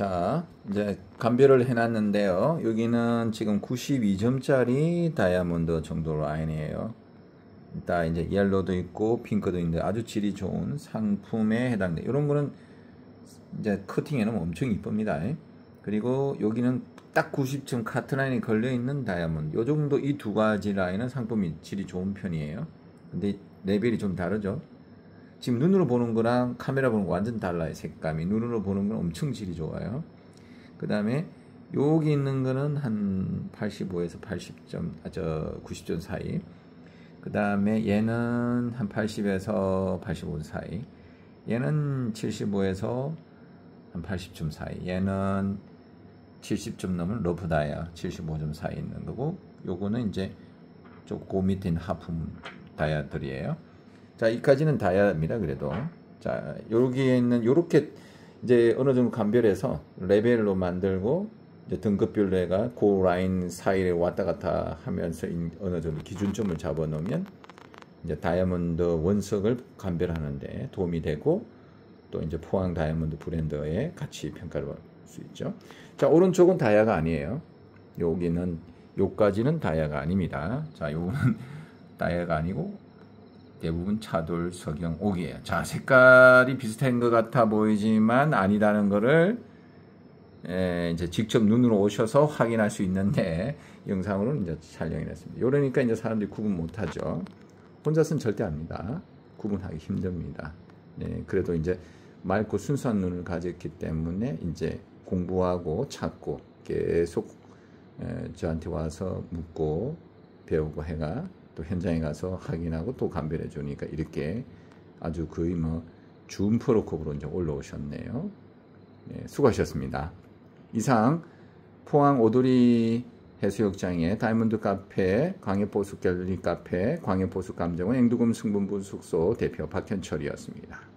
자, 이제 감별을 해놨는데요. 여기는 지금 92점짜리 다이아몬드 정도 라인이에요. 일단 이제 옐로도 있고 핑크도 있는데 아주 질이 좋은 상품에 해당돼. 이런 거는 이제 커팅에는 엄청 이쁩니다. 그리고 여기는 딱 90점 카트 라인이 걸려 있는 다이아몬드. 요 정도 이 두 가지 라인은 상품이 질이 좋은 편이에요. 근데 레벨이 좀 다르죠. 지금 눈으로 보는 거랑 카메라 보는 거 완전 달라요 색감이. 눈으로 보는 건 엄청 질이 좋아요. 그 다음에 여기 있는 거는 한 85에서 80점 아 저 90점 사이. 그 다음에 얘는 한 80에서 85점 사이. 얘는 75에서 한 80점 사이. 얘는 70점 넘은 러프 다이아 75점 사이 있는 거고 요거는 이제 조금 밑에 있는 하품 다이아들이에요 자, 이까지는 다야입니다. 그래도. 자, 여기에 있는 요렇게 이제 어느 정도 감별해서 레벨로 만들고 이제 등급별로 해가 그 라인 사이에 왔다 갔다 하면서 어느 정도 기준점을 잡아 놓으면 이제 다이아몬드 원석을 감별하는데 도움이 되고 또 이제 포항 다이아몬드 브랜드의 가치 평가를 할 수 있죠. 자, 오른쪽은 다이아가 아니에요. 여기는 요까지는 다이아가 아닙니다. 자, 요거는 다이아가 아니고 대부분 차돌, 석영, 옥이에요. 자, 색깔이 비슷한 것 같아 보이지만 아니다는 것을 에, 이제 직접 눈으로 오셔서 확인할 수 있는데 영상으로 이제 촬영을 했습니다. 이러니까 이제 사람들이 구분 못하죠. 혼자서는 절대 압니다. 구분하기 힘듭니다. 네, 그래도 이제 맑고 순수한 눈을 가졌기 때문에 이제 공부하고 찾고 계속 에, 저한테 와서 묻고 배우고 해가 또 현장에 가서 확인하고 또 감별해 주니까 이렇게 아주 거의 뭐 준 프로컵으로 이제 올라오셨네요. 네, 수고하셨습니다. 이상 포항 오도리 해수욕장의 다이몬드 카페, 광해보수 갤러리 카페, 광해보수 감정원 앵두금 승분부 숙소 대표 박현철이었습니다.